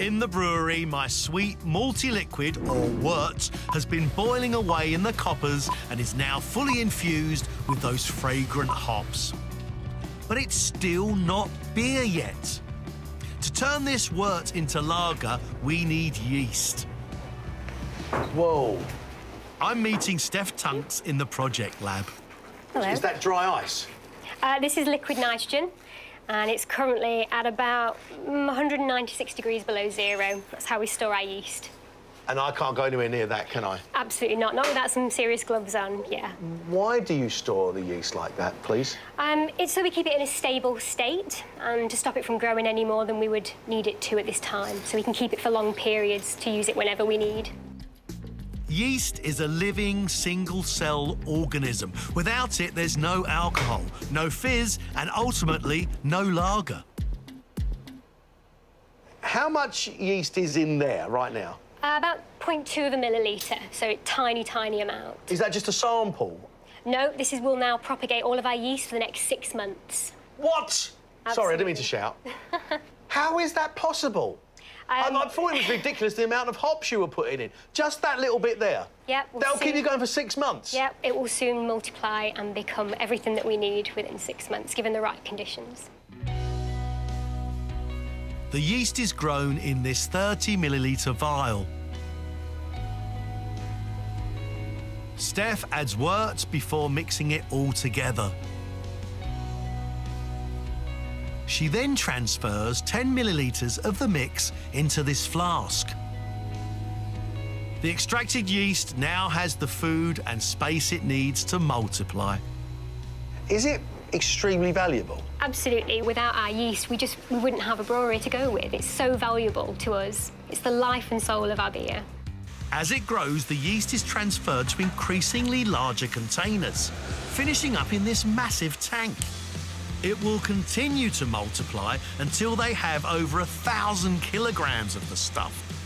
In the brewery, my sweet malty liquid, or wort, has been boiling away in the coppers and is now fully infused with those fragrant hops. But it's still not beer yet. To turn this wort into lager, we need yeast. Whoa. I'm meeting Steph Tunks in the project lab. Hello. Is that dry ice? Uh, this is liquid nitrogen, and it's currently at about mm, 196 degrees below zero. That's how we store our yeast. And I can't go anywhere near that, can I? Absolutely not. Not without some serious gloves on, yeah. Why do you store the yeast like that, please? Um, it's so we keep it in a stable state and to stop it from growing any more than we would need it to at this time. So we can keep it for long periods to use it whenever we need. Yeast is a living single cell organism. Without it, there's no alcohol, no fizz, and ultimately, no lager. How much yeast is in there right now? Uh, about 0.2 of a milliliter, so a tiny, tiny amount. Is that just a sample? No, this is will now propagate all of our yeast for the next six months. What? Sorry, I didn't mean to shout. How is that possible? Um, I, I thought it was ridiculous the amount of hops you were putting in. Just that little bit there. Yep, we'll That'll keep you going for six months. Yep, it will soon multiply and become everything that we need within six months, given the right conditions. The yeast is grown in this 30 milliliter vial. Steph adds wort before mixing it all together. She then transfers 10 millilitres of the mix into this flask. The extracted yeast now has the food and space it needs to multiply. Is it extremely valuable? Absolutely. Without our yeast, we just we wouldn't have a brewery to go with. It's so valuable to us. It's the life and soul of our beer. As it grows, the yeast is transferred to increasingly larger containers, finishing up in this massive tank. It will continue to multiply until they have over a thousand kilograms of the stuff.